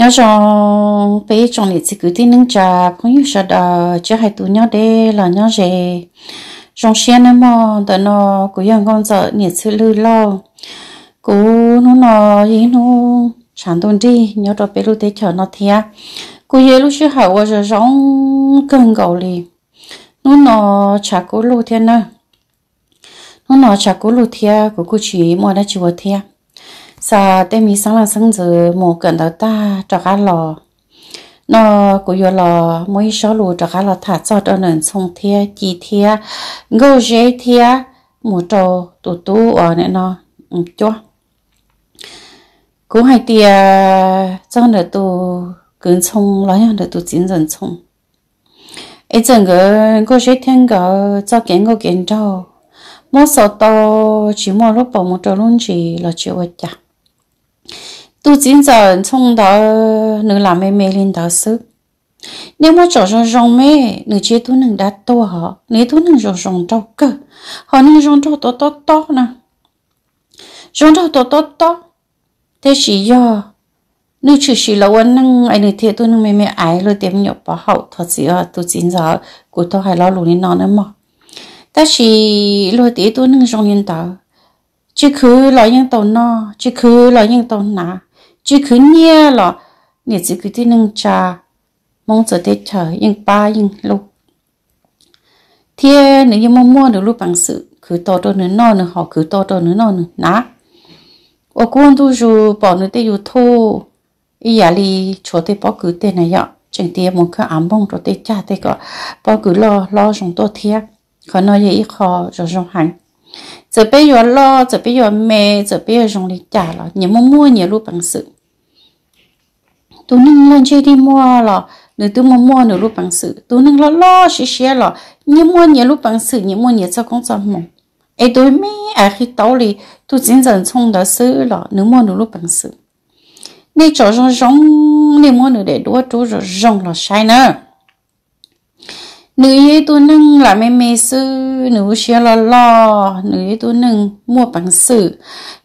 nhớ rằng bé trong này chỉ cứ tin nâng trà không như sợ đờ chứ hai tụi nhớ đây là nhớ gì trong xe nữa mà tớ nó cũng yang con sợ nhiệt sự lư lo. Cố nó nó gì nó chẳng tồn đi, nhớ đó bé lúc thế chờ nó thia cô ye lúc xưa hậu ở giờ giống cần gầu li nó nó chả cố lu thế nữa nó nó chả cố lu thia, của cô chỉ mua đã chịu thia sa để mi sáng là sáng giờ mù gần đó ta cho cá lò. Nó cũng yêu lò mỗi số lù cho cá lò, thả cho cho nên xong thia, chi thia, ngô dễ thia mù trâu tụ tụ ở nè nó ừ, chúa cũng hay tia, cho nên tụ gần xong lò nhau tụ chín dần xong. Ấy chẳng cái ngô dễ thiên cái cho kiến ngô kiến trâu mỗi số tàu chỉ mỗi lúc bảo một trâu luôn chỉ là chịu vậy tu chín giờ trong đó nữ làm mê mê lên đó sức nếu mà cho rong rong mê nữ chế tu nữ đã to họ nếu tu nữ rong rong trâu cơ họ nữ rong trâu to to to nè rong trâu to to to thế chỉ do nữ chỉ chỉ là vấn nâng ai nữ thiệt tu nữ mê mê ái rồi tiệm nhọc bảo hậu thật sự tu chín giờ của tôi hay lo lù nó nữa mà ta chỉ lo tí tu nữ rong lên đó chỉ cứ lo những tàu no chỉ cứ lo những tàu nà chỉ cứ nhia là nè chỉ cứ đi nâng cha mong chờ tết chờ yên ba yên lúc. Thế nếu như mong mua được lúc bằng sự, cứ to to nữa no nữa họ cứ to to nữa no nữa nà. Ở quân tu dù bỏ nữa tê dù thô, ý giả li chỗ tê bỏ cứ tê này ạ, chẳng tê một cái ám bông rồi tê cha tê có bỏ cứ lo lo trong to thiệt khó nói gì khó rồi trong hành giờ bây giờ lo giờ bây giờ mẹ giờ bây giờ dùng đi trả là nhiều mua mua nhiều lúc bằng sự tôi nâng lên chơi đi mua là nếu tôi mua mua nhiều lúc bằng sự tôi nâng lo lo xí xí là nhiều mua nhiều lúc bằng sự nhiều mua nhiều cho công cho mộng ai tôi mẹ à khi tao đi tôi chính dần xong đó sự là nếu mua nhiều lúc bằng sự nên cho rong rong mua nhiều để đua rồi rong là sai nữa nữ ấy tôi nâng là mẹ mẹ sư, nữ xe lo lo. Nữ ấy tôi nâng mua bằng sự.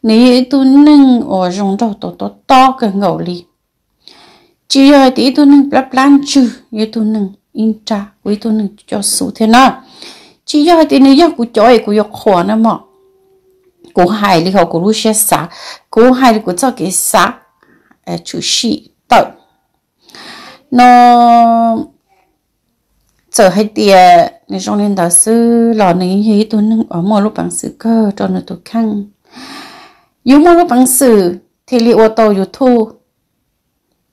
Nữ ấy tôi nâng ở trong đầu to to to cái ngầu li chỉ là tí tôi nâng bắp lan chữ như tôi nâng in tra tôi nâng cho số thế nào chỉ là tí nữ yêu của cho của yêu khó nữa mà của hai li họ của lu xe xã của hai li của cho cái xã à, chủ sĩ tự nó sở hay tiề nên trong nên đạo sư, lò nàyही tôi nâng ở một lúc bằng sự cơ, cho nó tôi khăn dù một lúc bằng sự, thì liệu ô tô dù thu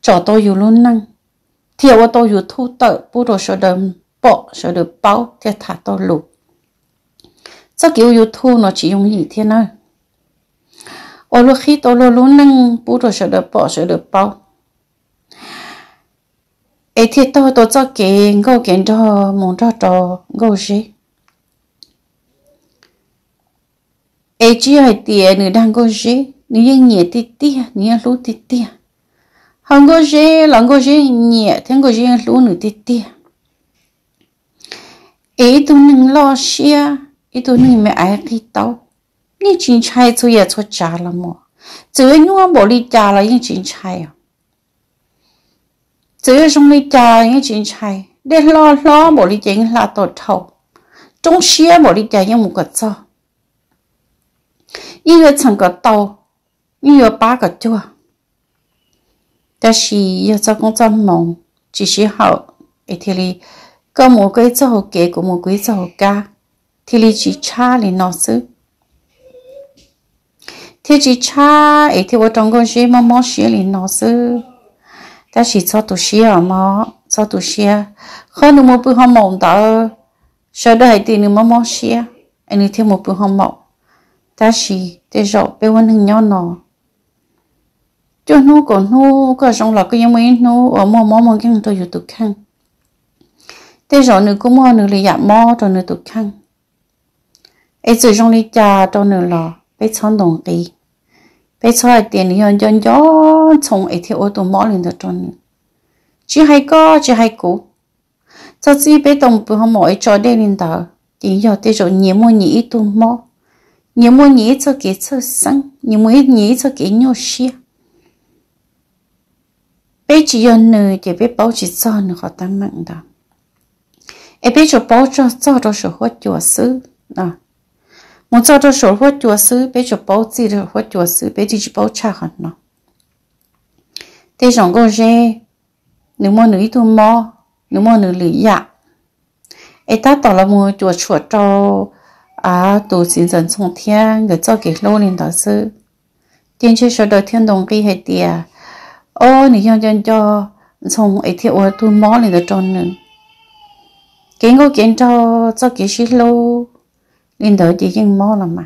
cho tôi dù luôn năng. Thì ô tô dù thu tự bố đồ sợ đầm bỏ sợ được bao thì thả tôi lục cho kiểu dù thu, nó chỉ dùng gì thế nào? Ô lúc khi tôi luôn năng bố đồ sợ được bỏ sợ được bao ấy thì tôi tôi cho cái ngô cái cho muốn cho cho ngô gì ấy chỉ hay tiền người đang ngô gì người yên nhẹ tí tí người lú tí tí họ ngô gì là ngô gì nhẹ thế ngô gì lú nữa tí tí ấy tôi nâng lo xia ấy tôi nâng mẹ ai khi tao như chính trai tôi也做假了嘛只会用玻璃假了，因chính trai à chỉ trong lý trà những chuyện chạy để lo lo bộ lý chuyện là tổ thầu trong xe bộ lý trà những một cái cho những người chẳng có tàu những người ba cái chua但是要做工作忙只是好一天里个魔鬼做好给个魔鬼做好家天里只差里老师天只差一天我中国学么么学里老师 ta chỉ cho tụ xia mà cho tụ xia hơn nữa một bữa hôm mộng đó sau đó hai tiền nữa mò xia anh ấy thêm một bữa hôm mộng ta chỉ để rõ bé quan hình nhau nó cho nó còn nó có trong cái những mấy nó ở mò mò mò cái tôi tụ khăn để rõ cũng mò nữa là giảm mò cho nữa tụ khăn ấy rồi trong lý cha cho bé chọn đồng ý bây giờ tiền thì hiện dân gió trong ấy thì ô tô mỏ lên được trơn chỉ hai có chỉ hai cũ cho chỉ bây đồng bữa hôm mỗi cho đây lên đó tiền giờ thì rồi nhiều mua nhiều ít tôm mỏ nhiều mua nhiều cho cái cho sáng nhiều mua nhiều cho cái nhau xia. Bây chỉ giờ nữa thì bây bảo chỉ cho nữa họ ta mặn đó. Ấy bây giờ bảo cho cho đó sự hỗ trợ sự đó một cho tôi số hoa chùa sư bé cho bảo hoa chùa sư bé chỉ cha hẳn nó thế rằng con dê nữ mua nữ thu mò nữ mua nữ lưỡi dạ em ta tỏ là mua chùa chùa cho à tù xin dần trong thiên người cho cái lô lên đó sư tiên chế số đầu thiên đồng kỳ hệ tìa ô nị cho dân cho xong ấy thì ô tôi mò lên được tròn nữa kiến có kiến cho cho cái xí lô lên đó chỉ riêng mò là mà.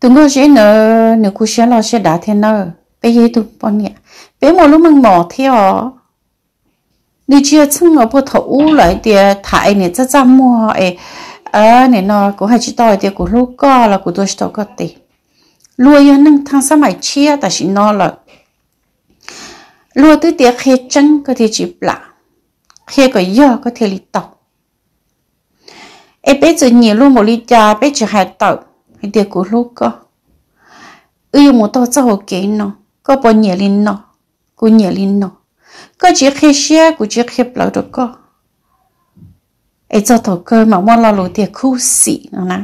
Tôi ngô sẽ nữa nếu cô sẽ lo sẽ đã thế nữa bây giờ tôi bọn nhỉ? Bây một lúc mình mò theo đi chưa chung ở bộ thủ lại thì thải này chắc chắn mua ấy à này nó cũng hay chỉ tao thì cũng lúc có là cũng tôi sẽ có tiền lúa yên nâng thang sao mày chia, ta chỉ nó là. Lúa tới tiệc khi chân có thể chỉ lạ. Khi có giờ có thể đi tàu em bé chỉ nhiều luôn một lý cha, bé chỉ hai tàu hay tiệc của lúc có ưu một tàu cho hồ kế nó. Có bao nhiêu linh nó. Của nhiều linh nó. Có chỉ khi xe của chỉ khi lâu được có ấy cho tàu cơ mà mua lo lụt tiệc khu xị nó nè.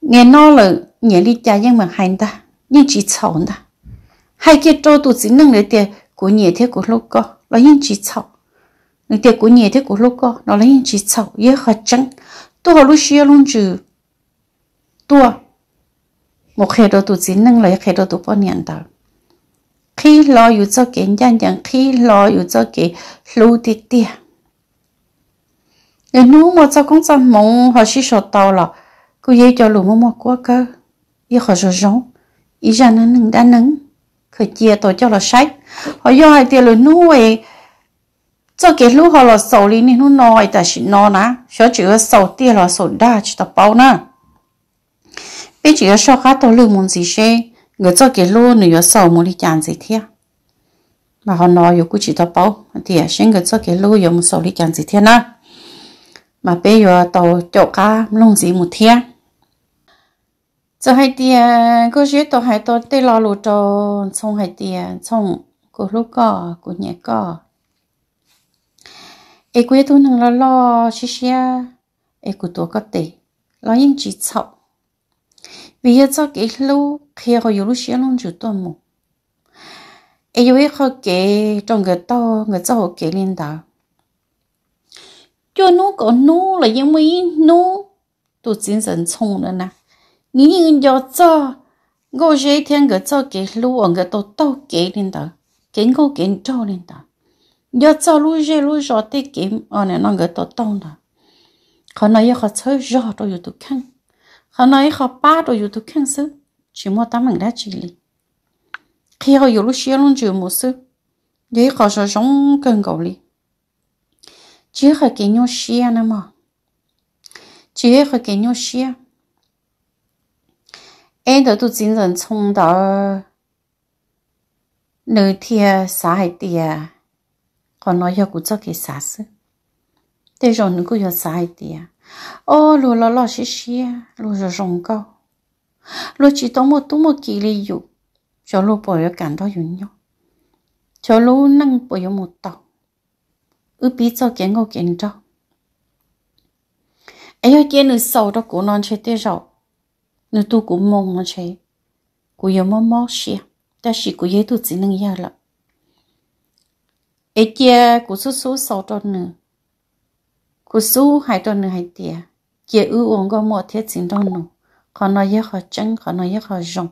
Nghe nó là nhiều lý cha nhưng mà hành ta. Nhưng chỉ chọn ta. Hai cái trâu tụ chỉ nâng lấy tiền của nhiều thế của lúc co là nhưng chỉ chọn người tiệc của nhà thế của lúc đó nó lấy chỉ sầu ye khát trắng tôi họ lúc xưa luôn chứ. Tôi, một khi đó tôi chỉ năng lấy khi đó tôi bao nhiêu đó khi lo yêu cho cái nhân nhân khi lo yêu cho cái lưu tiệt tiệt người nu mà cho công dân mong họ chỉ sợ tao là cứ ye cho lũ mà qua cơ. Ye họ sợ giống ý ra năng năng đã năng khởi chia tổ cho là sách. Họ do hai tiền lũ nuôi cho cái lúc họ là sầu lý nên nó nói tại chỉ nó nè số chữ sầu tiền là sầu đa chỉ tập bao nè bây giờ số khác tổ lương muốn gì xe người cho cái lúc nữa sầu muốn đi chán gì thế mà họ nói yêu cũng chỉ tập bao thì sẽ người cho cái lúc yêu muốn sầu đi chán gì thế nè mà bây giờ tàu chỗ cá lông gì một thiên cho hai tiền có chuyện tàu hai tàu tê lo lụt cho xong hai tiền xong cô lúc có cô nhẹ có ai quê tu nằng lo lo xí xí ai cụ tổ cái, tệ. Lo yên chỉ chọc. vì giờ cho cái lô khi họ yêu lũ xí lòng chủ tuần mù. Ai yêu họ cái trong cái đó, người cho họ cái liên đạo cho nó có nó là 因为 nó tu chính dân chung nữa nè. Nghĩ yên giờ cho ngô dễ thiên cái cho cái lũ ông cái tổ tổ cái liên đạo cái ngô cái trâu liên đạo giờ cho lũ dê lũ gió tê kiếm ở nè nó người tổ tông đó họ nói họ chơi gió rồi tụ khăn họ nói họ ba rồi tụ khăn sư chỉ mua tám mình đã chỉ li khi họ yêu lũ xe luôn chịu một sư để họ sợ giống cơn cầu li chỉ họ kỹ nhau xe nè mà chỉ họ kỹ nhau xe em đó tụi chính dân 冲 đó nơi thiệt xã hội tiệt còn nói yêu cũng cho cái xa xứ thế rồi nó cũng yêu sai đi à ô lúa lo lo xí xí lúa rồi rong cao lúa chỉ tốn một tốn một kỳ li dụ cho lúa bỏ yêu cảm đó dụ nhau cho lúa năng bỏ yêu một tàu ư bí cho cái ngô kiến cho ấy cái nữ sầu đó cũng non chơi tê rồi nữ tu cũng mong nó chơi cũng yêu mong mong xia ta chỉ cũng yêu tôi chỉ năng yêu là ấy kia cũng số số sáu tròn nữa cũng số hai tròn nữa hai tia. Kia ưu ông có một thiết chính tròn nữa còn nói yêu họ chân còn nói yêu họ rộng.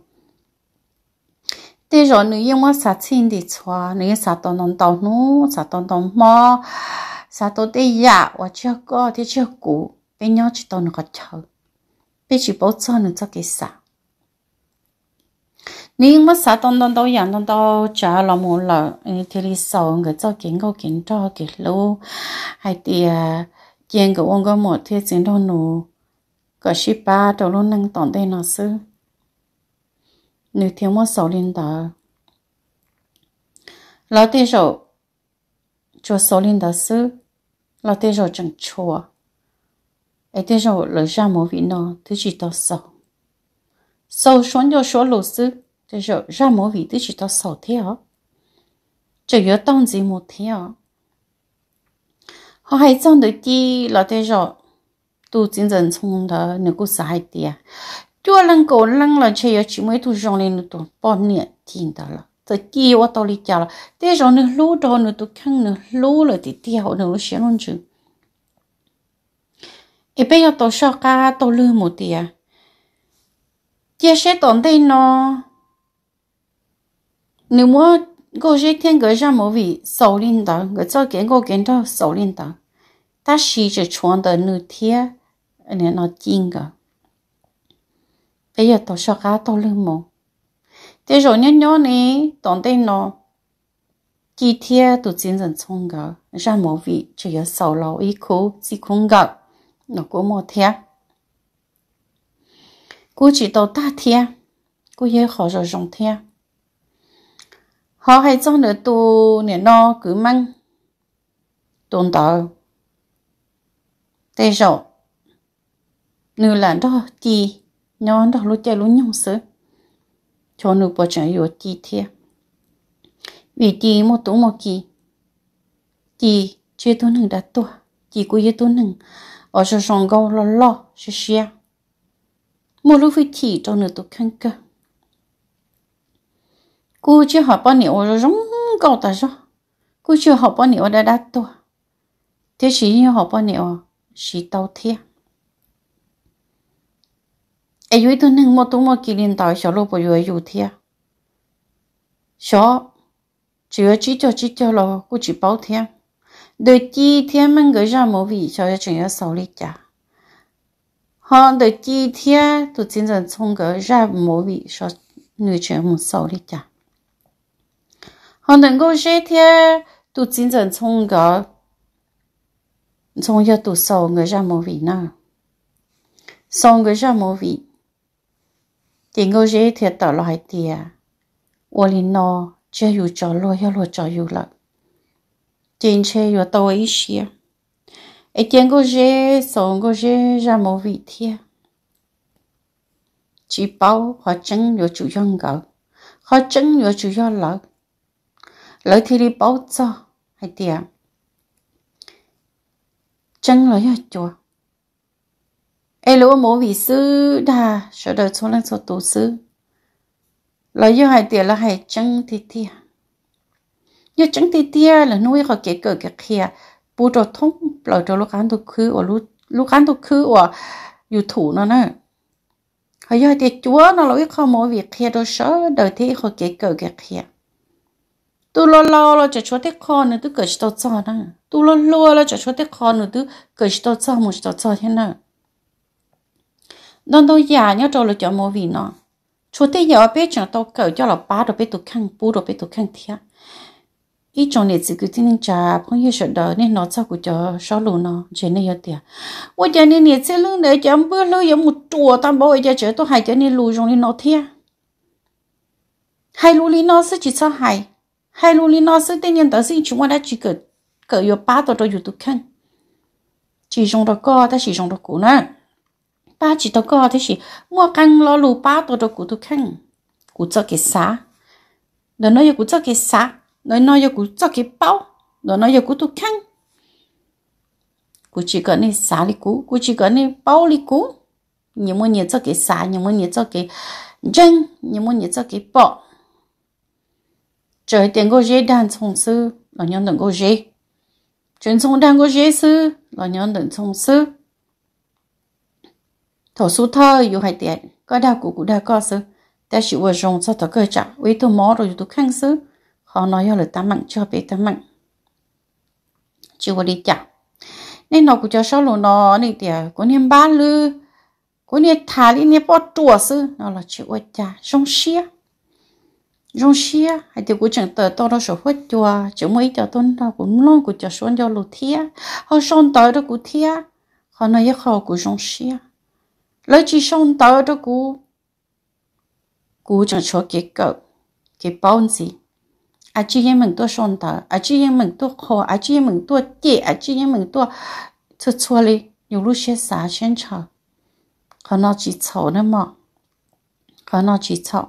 Thế rồi nếu yêu mà sát chín thì chua. Nếu sát tòn tòn tàu nú sát tòn tòn mà sát tòn thì dạ, ya và chưa có thì chưa cũ. Bây giờ chỉ tòn nó có chờ. Bây giờ bảo cho nó cho cái sao nếu mà sao đông đông đâu, yên đông đông trả là một là thì đi sau người cho kiến câu kiến cho cái lô hay thì kiến cái ông cái một thiết chính đâu nụ có ship ba đâu luôn năng tòn đây nó sư nếu thiếu một số linh đó lão thế cho số linh đó sư lão thế rồi chẳng chua ấy thế rồi lời ra một vị nó thứ chỉ đó sầu sầu xuống cho số lô sư thế rồi ra mỗi vị tức chỉ tao sầu thế hả chỉ nhớ tông gì một thế hả họ hay trong được chi là thế rồi tu chính dân chung đó nếu có sai tiền chua lần cổ lần là chơi chỉ mới tu rong lên tu bao nhiêu tiền đó là tự chi ở tao đi chả là thế rồi nữa lú đó nữa tu khăn nữa lú là thì tiêu nữa sẽ luôn chứ e bây giờ tao sao cả tao lừa một tiền chia sẻ tổn đây nó nếu mà cô sẽ thiên cái ra một vị sầu linh đó cái cho cái cô kiến đó sầu linh đó ta chỉ chỉ chọn được nửa thiên anh nó chín cả bây giờ tôi sợ cá tôi lưng mồ thế rồi nhớ nhớ này tổn đây nó chi thiên tụ chiến dần 冲 cả ra một vị chỉ có sầu lâu ý chỉ không gặp nó có một thiên cô chỉ tàu ta thiên cô ye khó rồi rong thiên họ hay cho nữa tu nè no cứ măng? Tôn tàu thế rồi nửa là đó, chi? Nhỏ đó lúc chơi lúc nhung sớ. Cho nửa bỏ chẳng yếu chi thiệt vì chi một tổ một kỳ? Chi chưa tu nâng đã tu chi của yêu tu nâng. Ở trong sòng gấu lo lo xia xia. Một lúc phải chỉ cho nửa tu khăn cơ cô chưa hỏi bao nhiêu rồi giống câu ta rồi cô chưa học bao nhiêu đã đắt tôi thế chỉ học bao nhiêu chỉ tao thiệt ai yêu tôi nên mua tôi mua kỷ niệm tại sao lúc bây giờ yêu thiệt sao chỉ có chỉ cho chỉ cho lo cô chỉ bao thiệt đôi chi thiệt mình gửi ra mỗi vị cho chỉ có sáu lít cả họ đôi chi thiệt tôi chính là xong gửi ra mỗi vị cho người chơi một sáu cả 可能我这天都真正从个从要读上个什么位呢？上个什么位？但我这天到了海底啊，我哩呢只有着落要落着有了，电车要到一些，一点个热上个热什么位天？chỉ bảo họ chân lựa chủ dân gạo họ chân lựa chủ dân lợn lợi thì đi bao cho. Hay tiệt chân là ya chùa? Ai lúa mổ vị sư đà. Sợ đời số lần số tổ sư. Là do hay tiệt là hay chân thì tiệt như chân thì tiệt là nuôi họ kể cỡ cái kia bù đồ thông lời cho lúc ăn tôi khứ ở lúc lúc ăn tôi khứ ở dù thủ nó nè. Họ do tiền chúa nó lỗi không mỗi việc kia đồ sợ đời thế họ kể cỡ cái kia tu lo lo lo cho cho thế con nữa tu cởi cho cho nè tu lo lo lo cho cho thế con nữa tu cởi cho cho một cho cho thế nè don đâu già nhớ cho là cho mua vì nó cho tế giờ bé chẳng tao cởi cho là ba đồ bé tu khăn bu đồ bé tu khăn thia ý trong này chỉ cứ tin trả phong yêu sợ đời, nên nó sao cũng cho sao lù nó chỉ này hết tiệt ôi giờ nên nhiệt sẽ lưng để cho bữa lâu giống một chùa tam bảo giờ chờ tôi hay cho nên lù trong nên nó thiệt hay lù li nó sẽ chỉ sao hay hai lù li nó sẽ tên nhân tờ sinh chúng ta chỉ cởi cởi yêu ba đồ đồ yêu tụ chỉ trong đó co ta chỉ trong đó cũ nữa. Ba chỉ tao có thế gì mua căng lo lù ba tao đâu cụ tôi khăn cụ cho cái xá. Rồi nói cụ cho cái xá. Rồi nói cụ cho cái bao. Rồi nói cụ tôi khăn cụ chỉ cần này xá li cụ cụ chỉ cần này bao li cụ nhưng mà nhiều cho cái xá nhưng mà nhiều cho cái chân nhưng mà nhiều cho cái bao trời, tiền có dễ đàn thông sư là nhân đừng có dễ. Truyền thông đàn có dễ sư là nhân đừng thông sư thổ số thơ yêu hai tiền có đau cụ cụ đau có sư ta chịu vừa rong cho thọ cơ chả với tôi mó rồi tôi khăn sư họ nói là ta mặn cho bé ta mặn chịu vừa đi chả. Nên nó cũng cho sao luôn nó này tiền có ba lư, có niệm thả đi niệm bỏ chùa sư nó là chịu vừa chả rong xia rong xia hay thì cũng chẳng tờ to đó sổ hết chùa. Chỉ mấy cho tôn đó cũng lo cũng cho xuống cho lù thia họ xong tới đó cũng thia họ nói họ cũng rong xia lấy chỉ xong tới đó cú cú chẳng cho cái cậu cái bao gì. À chỉ em mình tôi xong tới à chỉ em mình tôi khó à chỉ em mình tôi tệ à chỉ em mình tôi cho cho đi nhiều lúc sẽ xả chân chờ họ nói chỉ xấu nữa mà họ nói chỉ xấu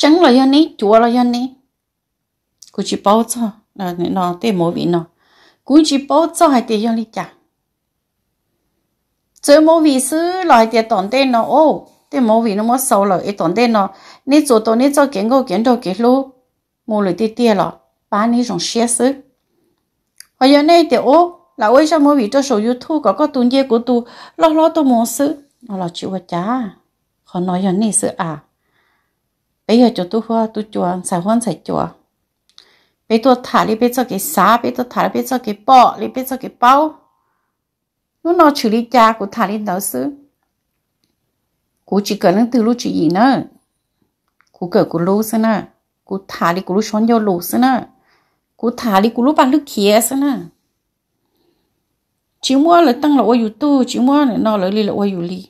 chẳng là yên ấy chúa là yên ấy cô chỉ bảo cho là nó để mỗi vị nó cô chỉ bảo cho hai tiền yên đi chả chơi mỗi vị sư lại tiền tổn tên nó ô để mỗi vị nó mất sâu rồi ấy tổn tên nó nên chỗ tôi nên cho kiến gỗ kiến đồ kiến lô mua lại tiền tiền rồi bán nên dùng xe sư hay yên này thì ô là vì sao mỗi vị cho số youtube có có tuần dê của tu lo lo tôi muốn sư nó là chịu vật họ nói yên này sư à bây giờ cho tôi hoa tôi chùa xài hoan xài chùa bây tôi thả đi bây giờ cái xá bây tôi thả đi bây giờ cái bọ đi bây giờ cái bao nó nó xử lý cha của thả đi đó sư cô chỉ cần từ lúc chỉ gì nữa cô cỡ cô lô xem nè cô thả đi cô lúc sống vô lô xem nè cô thả đi cô lúc bằng lúc kia xem nè chỉ mua là tăng là ôi tu chỉ mua là nó là li là ôi li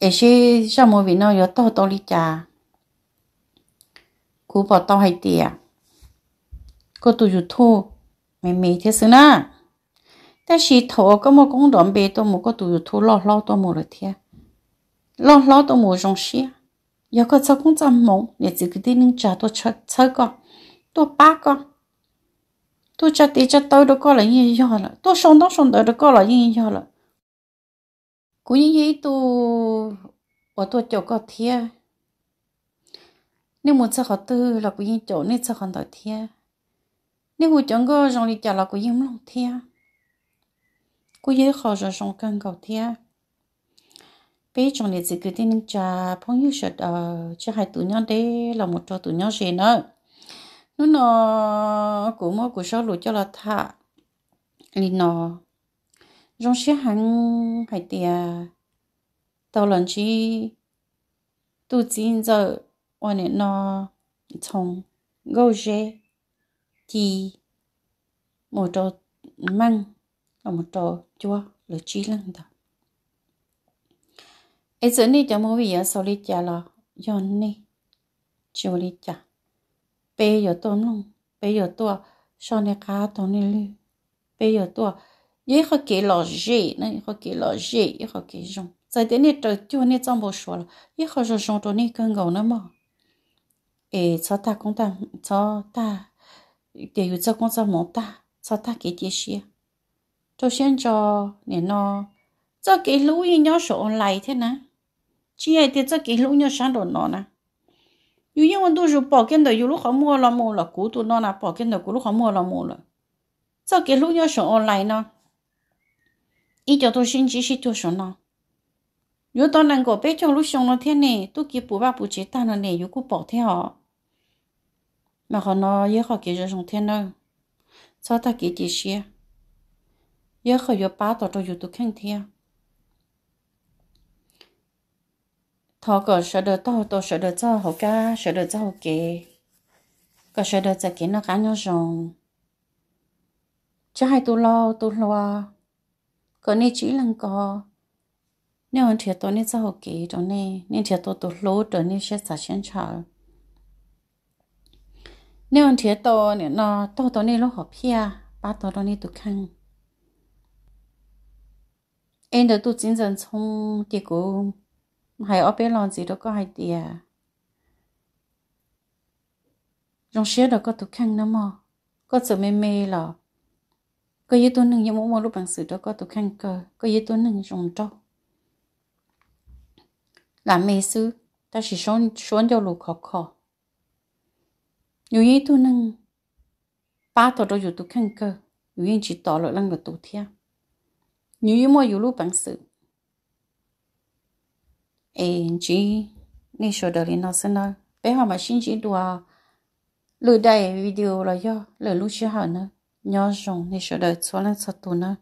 ấy chứ sao một vì nó yếu to to lý chả cú bỏ to hay tiệt cô tụi dù thô mẹ mẹ thế xưa na ta chỉ thô có một công đoạn bê tôi một có tụi dù thô lo lo tôi một rồi thế lo lo tôi một trong xí giờ có sao cũng chăm mộng để chỉ cái tin trả tôi chơi chơi con tôi ba con tôi chơi tí chơi tôi được có là như vậy rồi tôi sống đó sống đó được có là như vậy rồi cú như vậy tu ở tu chỗ có thia nếu muốn sao họ tư là cú như chỗ nên sao còn đợi thia nếu cú chẳng có rong đi chả là cú như lòng thia cú như họ rồi rong cần cầu thia bây trong này chỉ cứ tin cha phong yêu sợ ờ cho hai tụi nhau đấy là một trò tụi nhau gì nữa nó nó cũng mà cũng sao lụt cho là thà lì nó rong xe hàng hay tiề tàu lần chi tu chín giờ ôn chồng nó 从 gấu dê, thì một trò măng và một trò chua là chi lần đó ấy giờ này cho mua việc sau đi chả là do này, chiều đi chả. Bây giờ tôi nung bây giờ tôi sau này cá tôi nên lưu bây giờ tôi ye khó kể lo gì nó khó kể lo gì ye khó kể dùng nè trời chưa nè trong bộ sổ ye khó rồi nè cơn gầu nó mà ê cho ta cũng ta cho để cho con cho mỏ ta cho ta cái gì xí tôi xin cho nè nó cho cái lũ nhỏ sổ lại nè chỉ ai thì cho cái lũ nhỏ sáng nè dù những con tôi dù bỏ cái đời dù lúc họ mua là mua là cú tụi nó là bỏ cái đời cú lúc họ mua là mua là cho cái lũ nhỏ sổ online nó 一叫到星期是就上呢。有到那个北京路上了天呢，都给不把不接单了呢，有个保条。mà họ nói yêu họ kể cho trong thiên đâu sao ta kể gì xia yêu họ yêu ba tao cho yêu tụ khen thiên thọ có sợ được tao tao sợ được cho họ ca sợ được cho họ kể có sợ được cho kể nó cá nhau rồng cho hai tu lo tu lo có nên chỉ lần có nếu anh thiệt tôi nên sao học kỹ cho nên nên thiệt tôi tu lo cho nên sẽ trả chân chờ nếu anh thiệt tôi nên nó, tôi tôi nên lúc học pia ba tôi tôi nên tu khăn. Em đã tu chính dân trong thì cũng hay ở bên lòng gì đó có hay tiền trong xe đó có tụ khăn nó mà có sự mê mê là có yếu tố nâng như mỗi một lúc bằng sự đó có tụ khăn cơ có yếu tố nâng dùng trâu. Là mê sư ta chỉ xuống xuống cho lù khó khó nhiều yếu tố nâng ba tổ đó yếu tu khăn cơ nhiều ý chỉ tỏ lại lăng được tu theo nhiều yếu mua yếu lúc bằng sự ê chỉ nên số đời nó sẽ nói bé họ mà xin chỉ đùa. Lừa đầy video là do lừa lúc chưa hả nữa nhớ dùng nên số đời số lên sau tu nữa